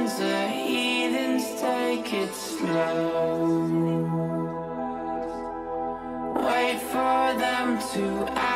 minds heathens, take it slow. Wait for them to